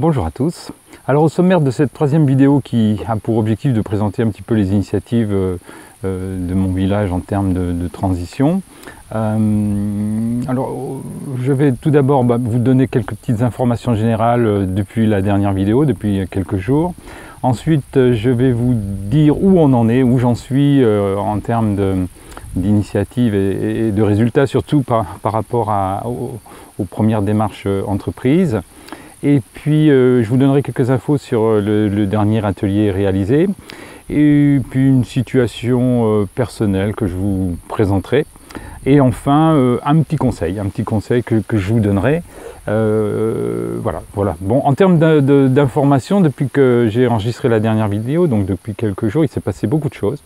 Bonjour à tous. Alors au sommaire de cette troisième vidéo qui a pour objectif de présenter un petit peu les initiatives euh, euh, de mon village en termes de, transition. Euh, alors je vais tout d'abord bah, vous donner quelques petites informations générales depuis la dernière vidéo, depuis quelques jours. Ensuite je vais vous dire où on en est, où j'en suis en termes d'initiatives et, de résultats, surtout par, rapport aux, premières démarches entreprises. Et puis, euh, je vous donnerai quelques infos sur euh, le, dernier atelier réalisé. Et puis, une situation euh, personnelle que je vous présenterai. Et enfin, un petit conseil, un petit conseil que, je vous donnerai. voilà, voilà. Bon, en termes d'informations, depuis que j'ai enregistré la dernière vidéo, donc depuis quelques jours, il s'est passé beaucoup de choses.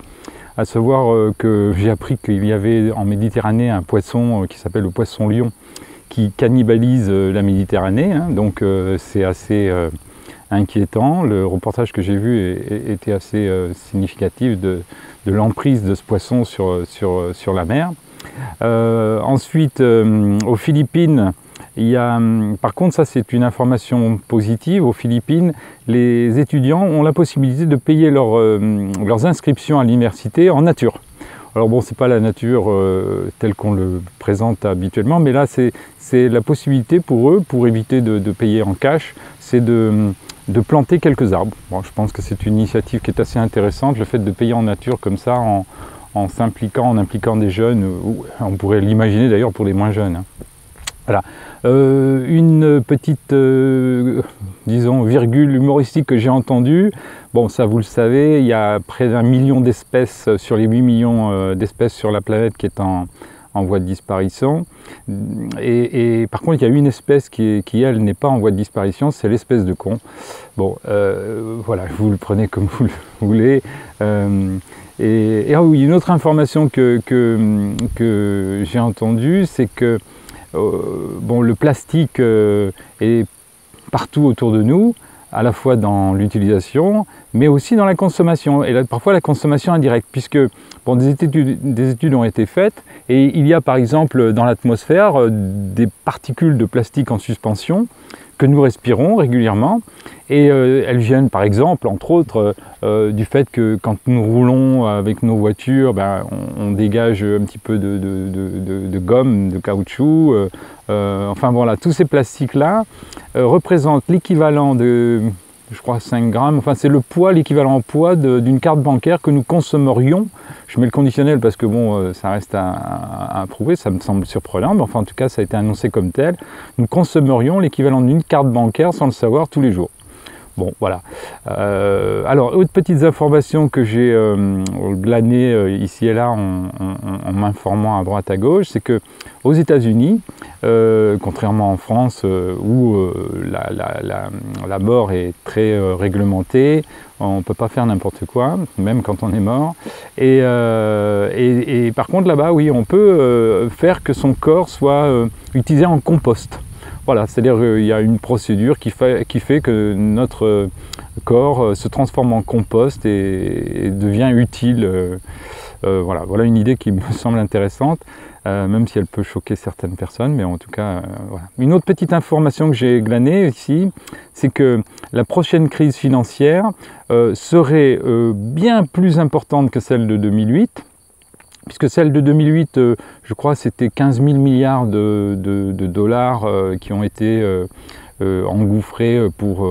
À savoir que j'ai appris qu'il y avait en Méditerranée un poisson qui s'appelle le poisson lion, qui cannibalise euh, la Méditerranée, hein. donc euh, c'est assez euh, inquiétant. Le reportage que j'ai vu était assez significatif de, l'emprise de ce poisson sur, sur, sur la mer. ensuite, aux Philippines, il y a, par contre, ça c'est une information positive. Aux Philippines, les étudiants ont la possibilité de payer leurs inscriptions à l'université en nature. Alors bon, c'est pas la nature euh, telle qu'on le présente habituellement, mais là c'est la possibilité pour eux, pour éviter de, payer en cash, c'est de, planter quelques arbres. je pense que c'est une initiative qui est assez intéressante, le fait de payer en nature comme ça, en, s'impliquant, en impliquant des jeunes, on pourrait l'imaginer d'ailleurs pour les moins jeunes. Hein. Voilà. Euh, une petite, euh, disons, virgule humoristique que j'ai entendue. Bon, ça vous le savez, il y a près d'un million d'espèces sur les 8 millions euh, d'espèces sur la planète qui est en, voie de disparition. Et, par contre, il y a une espèce qui, elle, n'est pas en voie de disparition, c'est l'espèce de con. Bon, voilà, vous le prenez comme vous le voulez. et, ah une autre information que, j'ai entendue, c'est que bon, le plastique euh, est partout autour de nous, à la fois dans l'utilisation, mais aussi dans la consommation, et parfois la consommation indirecte, puisque bon, des, études, des, études, ont été faites, et il y a par exemple dans l'atmosphère euh, des particules de plastique en suspension que nous respirons régulièrement, et euh, elles viennent par exemple, entre autres, euh, euh, du fait que quand nous roulons avec nos voitures, ben, on, dégage un petit peu de, gomme, de caoutchouc. enfin voilà, tous ces plastiques-là représentent l'équivalent de, je crois, 5 grammes. Enfin, c'est le poids, l'équivalent en poids d'une carte bancaire que nous consommerions. Je mets le conditionnel parce que bon, ça reste à, à, prouver, ça me semble surprenant, mais enfin en tout cas ça a été annoncé comme tel. Nous consommerions l'équivalent d'une carte bancaire sans le savoir tous les jours. Bon, voilà. Euh, alors, autre petites informations que j'ai euh, glanées euh, ici et là en, m'informant à droite à gauche, c'est que aux États-Unis, contrairement en France où la, mort est très réglementée, on ne peut pas faire n'importe quoi, même quand on est mort. Et par contre, là-bas, oui, on peut faire que son corps soit utilisé en compost. Voilà, c'est-à-dire qu'il y a une procédure qui fait, qui fait, que notre corps euh, se transforme en compost et, devient utile. Euh, euh, voilà, voilà une idée qui me semble intéressante, même si elle peut choquer certaines personnes, mais en tout cas, voilà. Une autre petite information que j'ai glanée ici, c'est que la prochaine crise financière serait bien plus importante que celle de 2008 puisque celle de 2008, euh, je crois, c'était 15 000 milliards de, dollars euh, qui ont été euh, engouffrés pour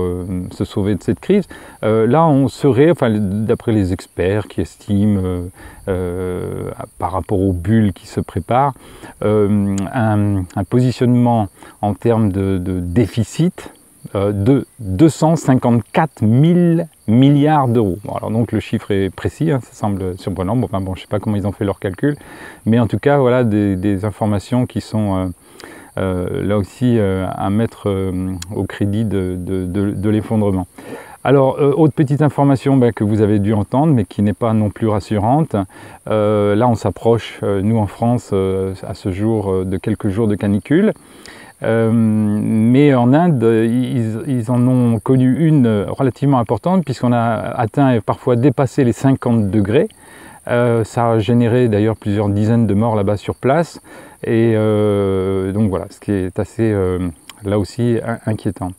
se sauver de cette crise. là, on serait, d'après les experts qui estiment, par rapport aux bulles qui se préparent, un, positionnement en termes de déficit euh, de 254 000 milliards d'euros. alors donc le chiffre est précis, hein, ça semble surprenant, bon, bon je ne sais pas comment ils ont fait leur calcul, mais en tout cas voilà des, informations qui sont euh, euh, là aussi à mettre au crédit de, l'effondrement. Alors, autre petite information ben, que vous avez dû entendre, mais qui n'est pas non plus rassurante. là, on s'approche, nous en France, à ce jour, de quelques jours de canicule. Euh, mais en Inde, ils, en ont connu une relativement importante puisqu'on a atteint et parfois dépassé les 50 degrés. Euh, ça a généré d'ailleurs plusieurs dizaines de morts là-bas sur place. Et euh, donc voilà, ce qui est assez là aussi inquiétant.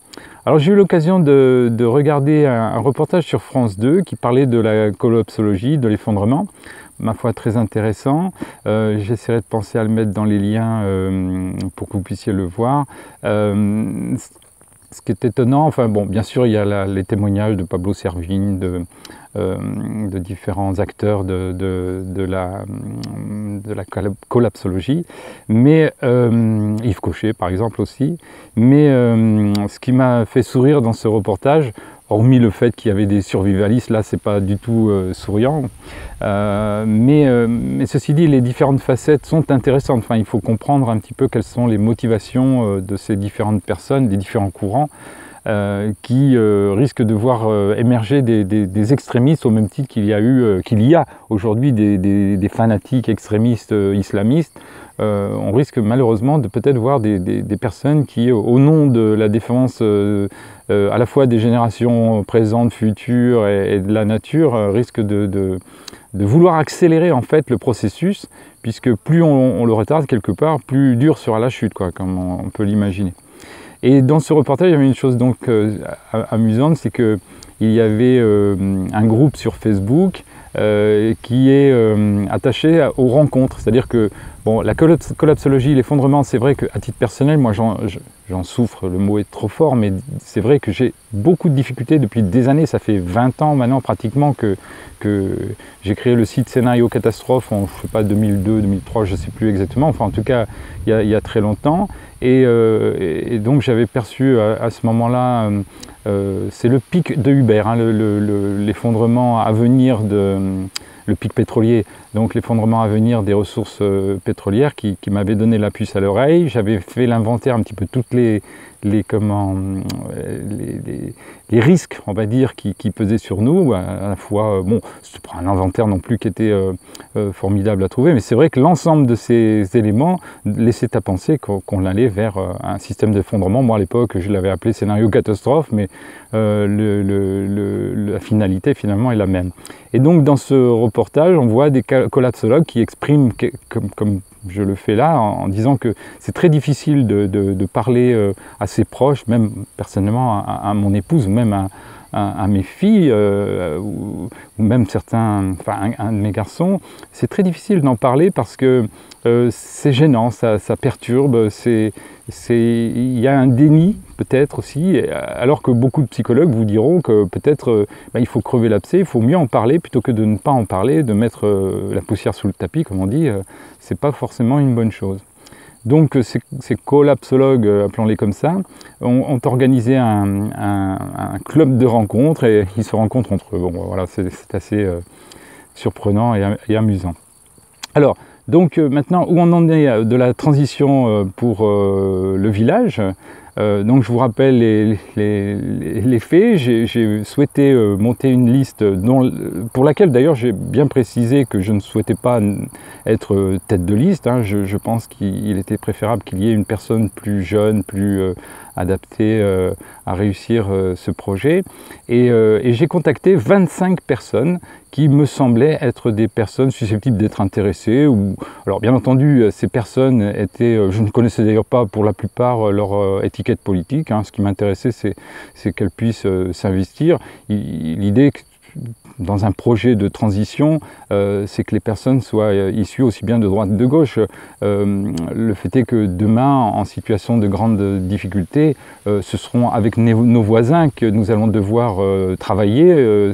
Alors j'ai eu l'occasion de, regarder un, reportage sur France 2 qui parlait de la collapsologie, de l'effondrement, ma foi très intéressant. Euh, j'essaierai de penser à le mettre dans les liens euh, pour que vous puissiez le voir. Euh, ce qui est étonnant, enfin bon, bien sûr, il y a les témoignages de Pablo Servigne, de, différents acteurs de, la, la collapsologie, mais Yves Cochet par exemple aussi. Mais ce qui m'a fait sourire dans ce reportage, hormis le fait qu'il y avait des survivalistes, là c'est pas du tout euh, souriant. Euh, mais, euh, mais, ceci dit, les différentes facettes sont intéressantes. Enfin, il faut comprendre un petit peu quelles sont les motivations de ces différentes personnes, des différents courants. Qui risquent de voir émerger des, extrémistes au même titre qu'il y a eu, qu'il y a aujourd'hui des, fanatiques extrémistes islamistes. on risque malheureusement de peut-être voir des, personnes qui, au nom de la défense euh, à la fois des générations présentes, futures et, de la nature, euh, risquent de, vouloir accélérer en fait le processus, puisque plus on, le retarde quelque part, plus dur sera la chute, quoi, comme on, peut l'imaginer. Et dans ce reportage, il y avait une chose donc euh, amusante, c'est qu'il y avait un groupe sur Facebook qui est attaché aux rencontres. C'est-à-dire que bon, la collapsologie, l'effondrement, c'est vrai qu'à titre personnel, moi j'en souffre, le mot est trop fort, mais c'est vrai que j'ai beaucoup de difficultés depuis des années, ça fait 20 ans maintenant pratiquement que, que j'ai créé le site Scénario Catastrophe en, je sais pas, 2002, 2003, je ne sais plus exactement, enfin en tout cas il y a, très longtemps, et, euh, donc j'avais perçu à, ce moment-là, euh, euh, c'est le pic de Uber, hein, l'effondrement à venir de le pic pétrolier, donc l'effondrement à venir des ressources euh, pétrolières qui, qui m'avait donné la puce à l'oreille. J'avais fait l'inventaire un petit peu toutes les, les, comment, euh, les, les, risques, on va dire, qui, qui, pesaient sur nous. À, la fois, euh, bon, c'est pas un inventaire non plus qui était formidable à trouver, mais c'est vrai que l'ensemble de ces éléments laissait à penser qu'on allait vers un système d'effondrement. Moi, à l'époque, je l'avais appelé scénario catastrophe, mais la finalité, finalement, est la même. Et donc, dans ce reportage, on voit des collapsologues qui expriment, comme, je le fais là, en, disant que c'est très difficile de, parler euh, à ses proches, même personnellement à, mon épouse, même à, mes filles, euh, ou, même certains, enfin un, de mes garçons, c'est très difficile d'en parler parce que euh, c'est gênant, ça, perturbe, c'est, il y a un déni peut-être aussi, alors que beaucoup de psychologues vous diront que peut-être euh, bah, il faut crever l'abcès, il faut mieux en parler plutôt que de ne pas en parler, de mettre la poussière sous le tapis, comme on dit, c'est pas forcément une bonne chose. Donc ces, collapsologues, euh, appelons-les comme ça, ont, organisé un, club de rencontres et ils se rencontrent entre eux. Bon, voilà, c'est assez euh, surprenant et, amusant. Alors, donc euh, maintenant, où on en est de la transition pour le village euh, donc je vous rappelle les, faits. J'ai souhaité euh, monter une liste pour laquelle d'ailleurs j'ai bien précisé que je ne souhaitais pas être euh, tête de liste. Hein. Je, pense qu'il était préférable qu'il y ait une personne plus jeune, plus adaptée à réussir ce projet. Et, et j'ai contacté 25 personnes qui me semblaient être des personnes susceptibles d'être intéressées. Ou... Alors bien entendu, euh, ces personnes étaient, euh, je ne connaissais d'ailleurs pas pour la plupart euh, leur étiquette politique. Hein. Ce qui m'intéressait, c'est qu'elles puissent s'investir. L'idée dans un projet de transition, c'est que les personnes soient issues aussi bien de droite que de gauche. le fait est que demain, en situation de grande difficulté, ce seront avec nos voisins que nous allons devoir travailler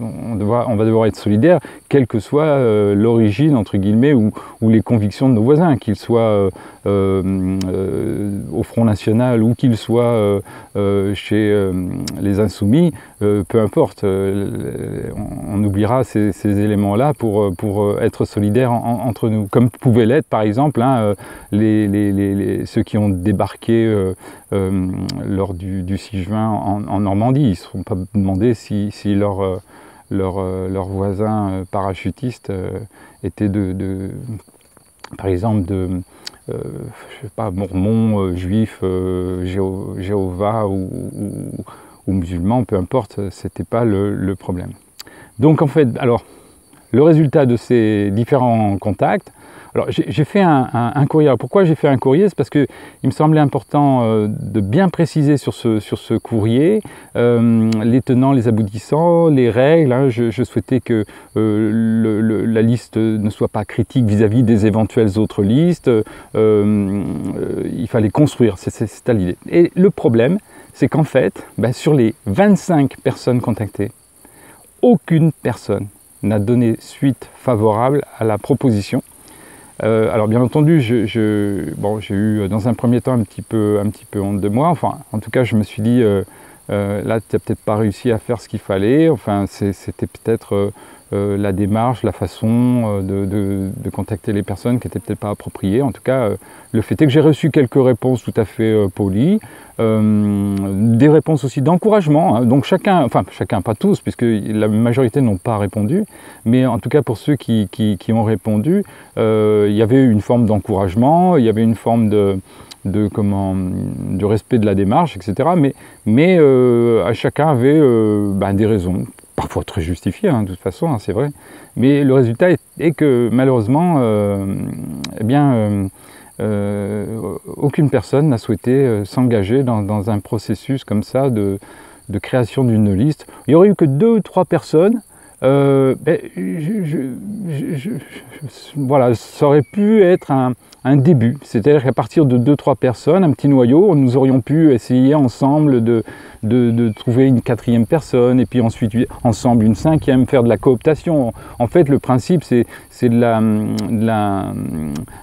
on, va devoir être solidaire, quelle que soit euh, l'origine, entre guillemets, ou, les convictions de nos voisins, qu'ils soient euh, euh, au Front National ou qu'ils soient chez les Insoumis, peu importe, on, oubliera ces, éléments-là pour, pour être solidaires entre nous. Comme pouvaient l'être, par exemple, hein, ceux qui ont débarqué lors du, 6 juin en, Normandie. Ils ne seront pas demandés si, leur leurs euh, voisins euh, parachutistes euh, étaient de, par exemple, de, je sais pas, mormons, juifs, Jéhovah ou, musulmans, peu importe, c'était pas le, problème. Donc en fait, alors, le résultat de ces différents contacts Alors j'ai fait un, courrier. pourquoi j'ai fait un courrier? C'est parce qu'il me semblait important euh, de bien préciser sur ce, sur ce courrier euh, les tenants, les aboutissants, les règles. Hein. Je, souhaitais que euh, la liste ne soit pas critique vis-à-vis des éventuelles autres listes. il fallait construire, c'est l'idée. Et le problème, c'est qu'en fait, ben, sur les 25 personnes contactées, aucune personne n'a donné suite favorable à la proposition. Euh, alors bien entendu, j'ai eu dans un premier temps un petit, peu, un honte de moi. Enfin, en tout cas, je me suis dit, euh, euh, là, tu n'as peut-être pas réussi à faire ce qu'il fallait. Enfin, c'était peut-être la démarche, la façon de, contacter les personnes qui n'étaient peut-être pas appropriées. En tout cas, le fait est que j'ai reçu quelques réponses tout à fait polies. Euh, des réponses aussi d'encouragement. Hein. Donc chacun, enfin chacun, pas tous, puisque la majorité n'ont pas répondu, mais en tout cas pour ceux qui, ont répondu, euh, il y avait une forme d'encouragement, il y avait une forme de, de, comment, de respect de la démarche, etc. Mais, mais euh, à chacun avait ben, des raisons, parfois très justifiées, hein, de toute façon, hein, c'est vrai. Mais le résultat est, que malheureusement, eh bien, euh, aucune personne n'a souhaité euh, s'engager dans, un processus comme ça de, création d'une liste. Il n'y aurait eu que deux ou trois personnes. Euh, ben, voilà, ça aurait pu être un, un début. C'est-à-dire qu'à partir de 2-3 personnes, un petit noyau, nous aurions pu essayer ensemble de, de, trouver une quatrième personne, et puis ensuite ensemble une cinquième, faire de la cooptation. En fait, le principe, c'est de la, de, la,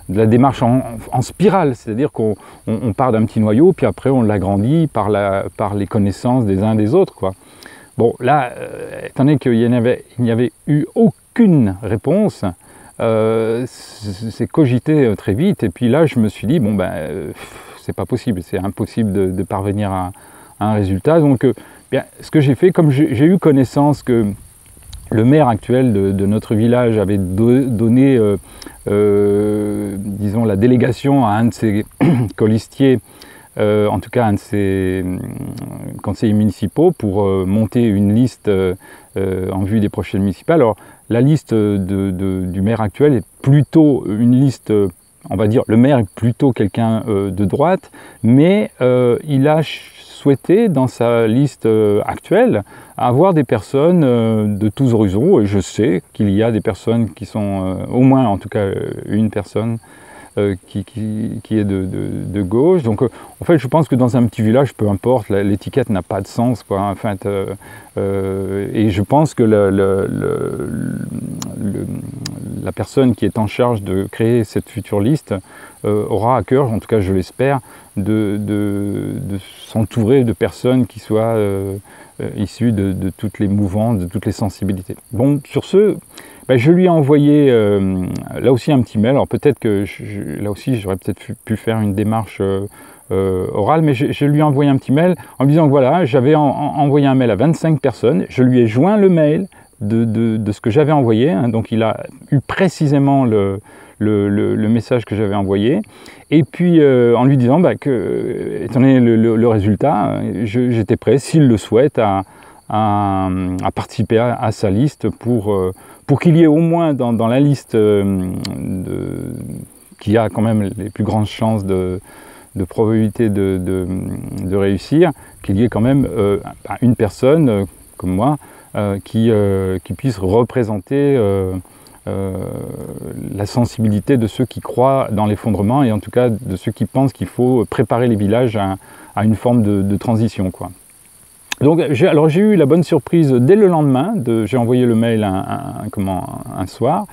de la, démarche en, spirale, c'est-à-dire qu'on on, part d'un petit noyau, puis après on l'agrandit par, la, par les connaissances des uns des autres. Quoi. Bon, là, euh, étant donné qu'il n'y avait eu aucune réponse, euh, c'est cogité euh, très vite. Et puis là, je me suis dit, bon, ben, euh, c'est pas possible, c'est impossible de, parvenir à, un résultat. Donc, bien, ce que j'ai fait, comme j'ai eu connaissance que le maire actuel de, notre village avait donné, disons, la délégation à un de ses colistiers, en tout cas un de ses conseillers municipaux, pour monter une liste en vue des prochaines municipales. Alors, la liste du maire actuel est plutôt une liste, on va dire, le maire est plutôt quelqu'un euh, de droite, mais euh, il a souhaité dans sa liste euh, actuelle avoir des personnes de tous horizons, et je sais qu'il y a des personnes qui sont, au moins en tout cas une personne, euh, qui, est de, gauche. Donc euh, en fait je pense que dans un petit village, peu importe, l'étiquette n'a pas de sens. Quoi, fait, euh, et je pense que la personne qui est en charge de créer cette future liste aura à cœur, en tout cas je l'espère, de, s'entourer de personnes qui soient issues de, de, toutes les mouvances, de toutes les sensibilités. Bon, sur ce, ben, je lui ai envoyé euh, là aussi un petit mail. Alors peut-être que là aussi j'aurais peut-être pu faire une démarche euh, euh, orale, mais je, lui ai envoyé un petit mail en lui disant voilà, j'avais envoyé un mail à 25 personnes. Je lui ai joint le mail de, ce que j'avais envoyé. Hein. donc il a eu précisément le, message que j'avais envoyé. Et puis en lui disant bah, que, étant donné le, résultat, j'étais prêt, s'il le souhaite, à, participer à, sa liste pour pour qu'il y ait au moins dans, la liste euh, qui a quand même les plus grandes chances de, probabilité de, réussir, qu'il y ait quand même euh, une personne euh, comme moi qui, puisse représenter la sensibilité de ceux qui croient dans l'effondrement et en tout cas de ceux qui pensent qu'il faut préparer les villages à, une forme de, transition. Quoi. Donc, alors j'ai eu la bonne surprise dès le lendemain, j'ai envoyé le mail un, soir,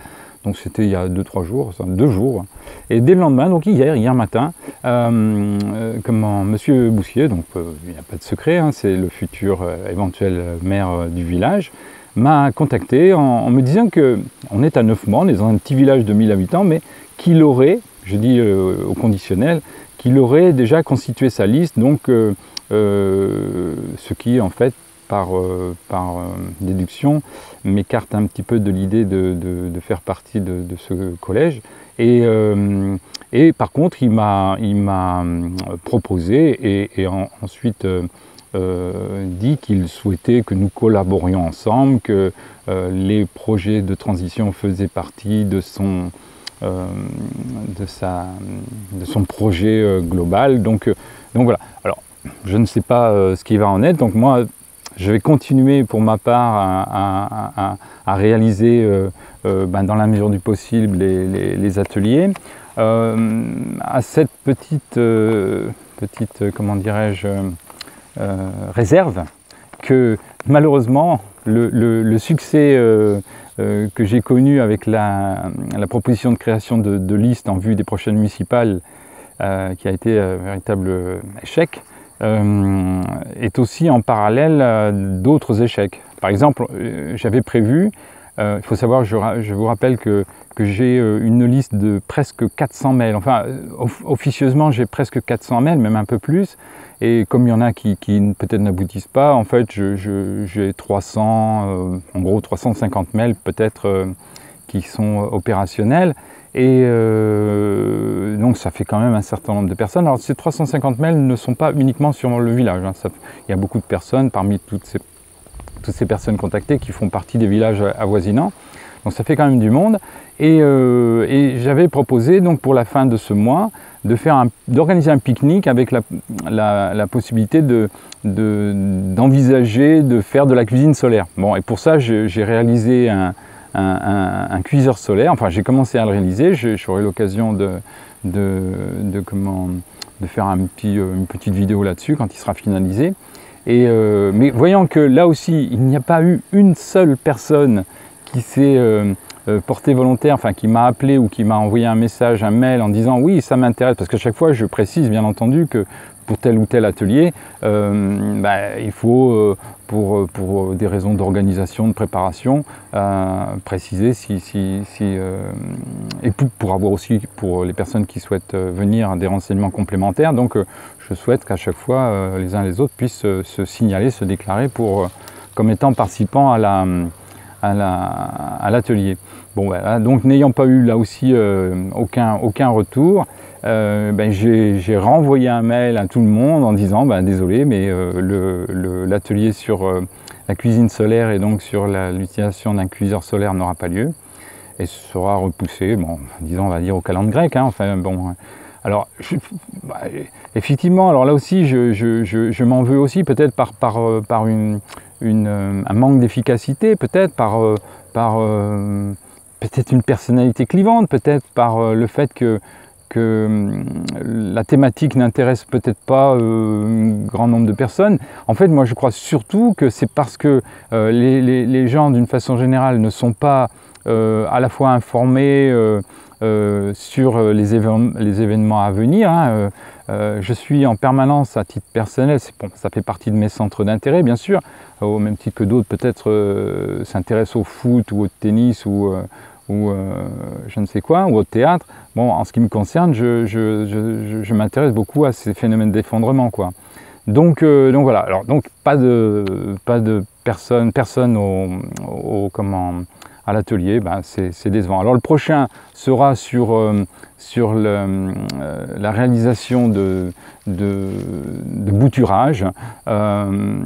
donc c'était il y a 2-3 jours, deux jours, et dès le lendemain, donc hier, hier matin, euh, euh, comment, Monsieur Boussier, donc euh, il n'y a pas de secret, hein, c'est le futur éventuel maire du village, m'a contacté en, me disant que on est à 9 mois, on est dans un petit village de 1000 habitants, mais qu'il aurait, je dis au conditionnel, qu'il aurait déjà constitué sa liste, donc euh, ce qui en fait par, euh, euh, déduction m'écarte un petit peu de l'idée de, faire partie de, ce collège. Et, par contre, il m'a proposé et, ensuite dit qu'il souhaitait que nous collaborions ensemble, que les projets de transition faisaient partie de son, projet global. Donc, voilà. Je ne sais pas ce qui va en être. Donc moi, je vais continuer pour ma part à, réaliser ben, dans la mesure du possible les, ateliers. à cette petite, petite comment dirais-je, réserve que malheureusement le, succès euh, que j'ai connu avec la, proposition de création de, listes en vue des prochaines municipales, euh, qui a été un véritable échec, euh, est aussi en parallèle d'autres échecs. Par exemple, j'avais prévu, il faut savoir, je, vous rappelle que, que j'ai une liste de presque 400 mails. Enfin, officieusement, j'ai presque 400 mails, même un peu plus. Et comme il y en a qui, peut-être n'aboutissent pas, en fait, j'ai 300, euh, en gros 350 mails peut-être euh, qui sont opérationnels. Et euh, donc ça fait quand même un certain nombre de personnes. Alors ces 350 mails ne sont pas uniquement sur le village. Hein. il y a beaucoup de personnes parmi toutes ces, personnes contactées qui font partie des villages avoisinants. Donc ça fait quand même du monde. Et, et j'avais proposé donc pour la fin de ce mois d'organiser un, pique-nique avec la, possibilité d'envisager de, faire de la cuisine solaire. Bon, et pour ça, j'ai réalisé un, cuiseur solaire. Enfin, j'ai commencé à le réaliser. J'aurai l'occasion de, faire un euh, une petite vidéo là-dessus quand il sera finalisé. Et, euh, mais voyant que là aussi, il n'y a pas eu une seule personne qui s'est euh, euh, porté volontaire, enfin qui m'a appelé ou qui m'a envoyé un message, un mail en disant oui ça m'intéresse, parce qu'à chaque fois je précise bien entendu que pour tel ou tel atelier, euh, bah, il faut, euh, pour, pour, des raisons d'organisation, de préparation, préciser si, si, si et pour, avoir aussi pour les personnes qui souhaitent venir des renseignements complémentaires. Donc je souhaite qu'à chaque fois les uns les autres puissent se signaler, se déclarer pour, comme étant participants à la à l'atelier. Donc n'ayant pas eu là aussi euh, aucun, aucun retour, euh, ben, j'ai renvoyé un mail à tout le monde en disant ben, désolé, mais euh, l'atelier sur la cuisine solaire et donc sur l'utilisation d'un cuiseur solaire n'aura pas lieu et sera repoussé, bon, disons on va dire au calendrier grec. Hein, enfin bon. Alors, bah, effectivement, alors là aussi, je, je, je m'en veux aussi peut-être par, par, par une, un manque d'efficacité, peut-être par, par peut-être une personnalité clivante, peut-être par le fait que, que la thématique n'intéresse peut-être pas un grand nombre de personnes. En fait, moi je crois surtout que c'est parce que les, les, gens, d'une façon générale, ne sont pas à la fois informés sur les, événements à venir. Hein, je suis en permanence à titre personnel, bon, ça fait partie de mes centres d'intérêt bien sûr, au même titre que d'autres peut-être euh, s'intéressent au foot ou au tennis ou, euh, euh, je ne sais quoi, ou au théâtre. Bon, en ce qui me concerne, je, m'intéresse beaucoup à ces phénomènes d'effondrement. Quoi. Donc, donc voilà, alors donc pas de, pas de personne, personne au, comment, à l'atelier, ben, c'est décevant. Alors le prochain sera sur, sur le, la réalisation de, bouturage. Euh,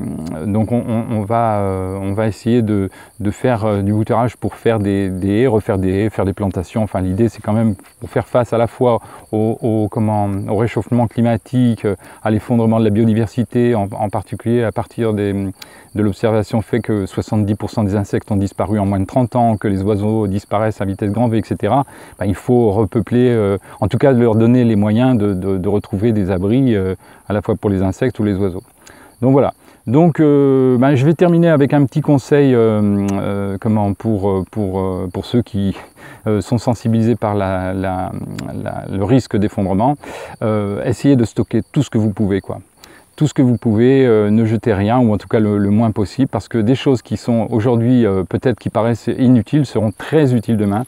donc on, va, euh, on va essayer de, faire euh, du bouturage pour faire des, haies, refaire des haies, faire des plantations. Enfin l'idée c'est quand même pour faire face à la fois au, comment, au réchauffement climatique, à l'effondrement de la biodiversité, en, particulier à partir de l'observation fait que 70% des insectes ont disparu en moins de 30 ans, que les oiseaux disparaissent à vitesse grand V, etc. Ben, il faut repeupler, en tout cas leur donner les moyens de retrouver des abris euh, à la fois pour les insectes ou les oiseaux. Donc voilà. Euh, ben, je vais terminer avec un petit conseil euh, pour, ceux qui sont sensibilisés par le risque d'effondrement. essayez de stocker tout ce que vous pouvez. Quoi. Tout ce que vous pouvez, ne jetez rien, ou en tout cas le, moins possible, parce que des choses qui sont aujourd'hui peut-être qui paraissent inutiles seront très utiles demain.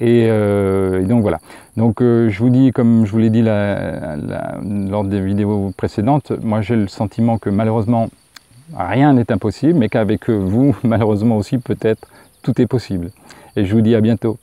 Euh, et, donc voilà. Donc euh, je vous dis, comme je vous l'ai dit lors des vidéos précédentes, moi j'ai le sentiment que malheureusement rien n'est impossible, mais qu'avec vous, malheureusement aussi peut-être tout est possible. Et je vous dis à bientôt.